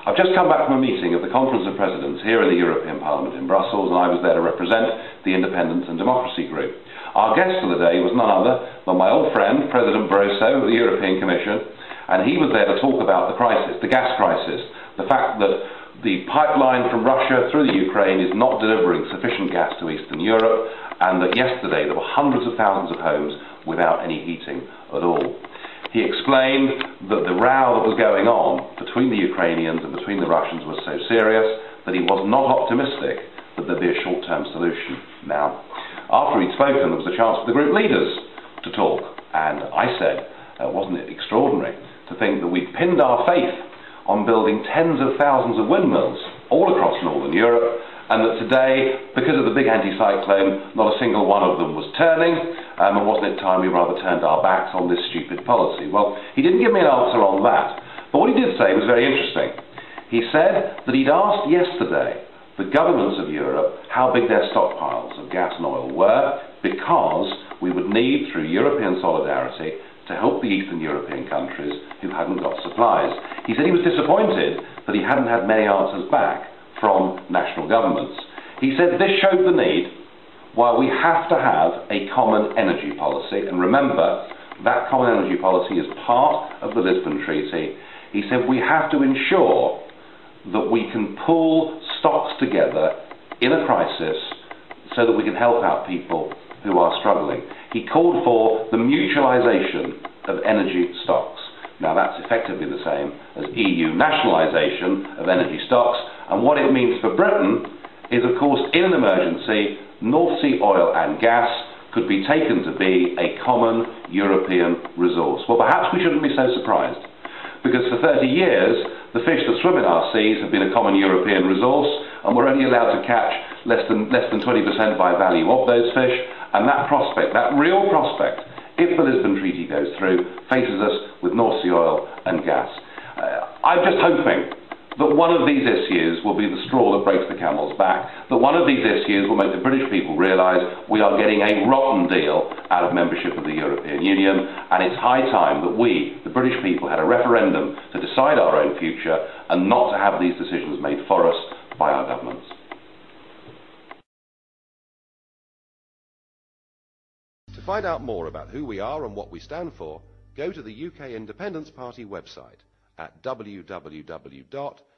I've just come back from a meeting of the Conference of Presidents here in the European Parliament in Brussels, and I was there to represent the Independence and Democracy Group. Our guest for the day was none other than my old friend, President Barroso of the European Commission, and he was there to talk about the crisis, the gas crisis, the fact that the pipeline from Russia through the Ukraine is not delivering sufficient gas to Eastern Europe, and that yesterday there were hundreds of thousands of homes without any heating at all. He explained that the row that was going on between the Ukrainians and between the Russians was so serious that he was not optimistic that there'd be a short-term solution. Now, after he'd spoken, there was a chance for the group leaders to talk, and I said, uh, wasn't it extraordinary to think that we'd pinned our faith on building tens of thousands of windmills all across northern Europe, and that today, because of the big anticyclone, not a single one of them was turning, um, and wasn't it time we rather turned our backs on this stupid policy? Well, he didn't give me an answer on that, but what he did say was very interesting. He said that he'd asked yesterday the governments of Europe how big their stockpiles of gas and oil were, because we would need, through European solidarity, to help the Eastern European countries who hadn't got supplies. He said he was disappointed that he hadn't had many answers back from national governments. He said this showed the need why we have to have a common energy policy, and remember, that common energy policy is part of the Lisbon Treaty. He said we have to ensure that we can pull stocks together in a crisis so that we can help out people who are struggling. He called for the mutualisation of energy stocks. Now that's effectively the same as EU nationalisation of energy stocks, and what it means for Britain is, of course, in an emergency, North Sea oil and gas could be taken to be a common European resource. Well, perhaps we shouldn't be so surprised, because for 30 years, the fish that swim in our seas have been a common European resource, and we're only allowed to catch less than, less than 20% by value of those fish, and that prospect, that real prospect, if the Lisbon Treaty goes through, faces us with North Sea oil and gas. Uh, I'm just hoping that one of these issues will be the straw that breaks the camel's back, that one of these issues will make the British people realise we are getting a rotten deal out of membership of the European Union, and it's high time that we, the British people, had a referendum to decide our own future and not to have these decisions made for us by our governments. To find out more about who we are and what we stand for, go to the UK Independence Party website at www.ukip.org.